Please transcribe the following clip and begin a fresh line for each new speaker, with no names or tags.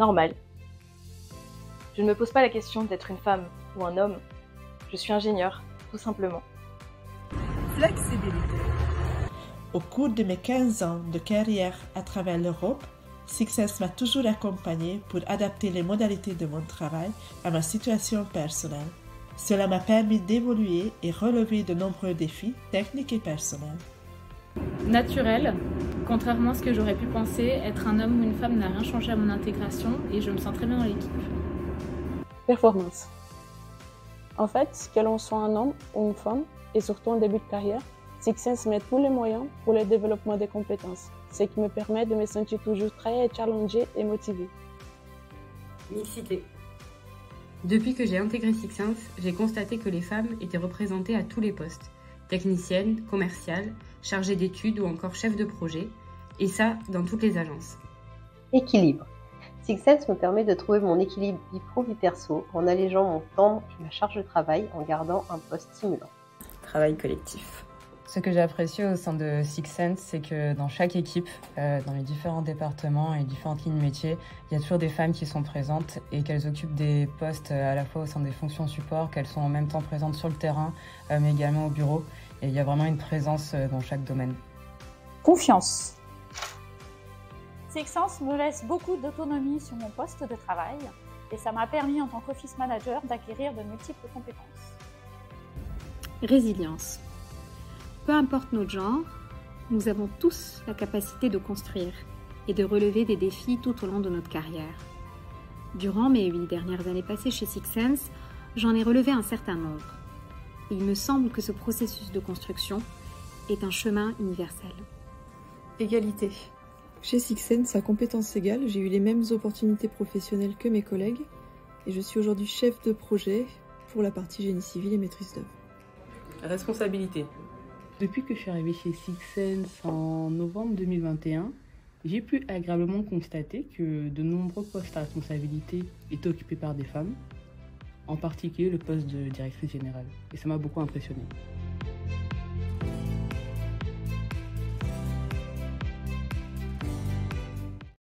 normal. Je ne me pose pas la question d'être une femme ou un homme. Je suis ingénieur, tout simplement.
Flexibilité.
Au cours de mes 15 ans de carrière à travers l'Europe, Success m'a toujours accompagné pour adapter les modalités de mon travail à ma situation personnelle. Cela m'a permis d'évoluer et relever de nombreux défis techniques et personnels.
Naturel, contrairement à ce que j'aurais pu penser, être un homme ou une femme n'a rien changé à mon intégration et je me sens très bien dans l'équipe.
Performance. En fait, que l'on soit un homme ou une femme, et surtout en début de carrière, Six Sense met tous les moyens pour le développement des compétences, ce qui me permet de me sentir toujours très challengée et motivée.
Mixité. Depuis que j'ai intégré Six Sense, j'ai constaté que les femmes étaient représentées à tous les postes techniciennes, commerciales, chargées d'études ou encore chefs de projet, et ça dans toutes les agences.
Équilibre. Six Sense me permet de trouver mon équilibre vie pro-vie perso en allégeant mon temps et ma charge de travail en gardant un poste stimulant.
Travail collectif.
Ce que j'ai apprécié au sein de Six Sense, c'est que dans chaque équipe, euh, dans les différents départements et différentes lignes métiers, il y a toujours des femmes qui sont présentes et qu'elles occupent des postes euh, à la fois au sein des fonctions support, qu'elles sont en même temps présentes sur le terrain, euh, mais également au bureau. Et il y a vraiment une présence dans chaque domaine.
Confiance. Six Sense me laisse beaucoup d'autonomie sur mon poste de travail et ça m'a permis en tant qu'office manager d'acquérir de multiples compétences.
Résilience. Peu importe notre genre, nous avons tous la capacité de construire et de relever des défis tout au long de notre carrière. Durant mes huit dernières années passées chez Six Sense, j'en ai relevé un certain nombre. Et il me semble que ce processus de construction est un chemin universel.
Égalité. Chez Six Sense, à compétences égales, j'ai eu les mêmes opportunités professionnelles que mes collègues et je suis aujourd'hui chef de projet pour la partie génie civil et maîtrise d'œuvre.
Responsabilité. Depuis que je suis arrivée chez Six Sense en novembre 2021, j'ai pu agréablement constater que de nombreux postes à responsabilité étaient occupés par des femmes, en particulier le poste de directrice générale. Et ça m'a beaucoup impressionné.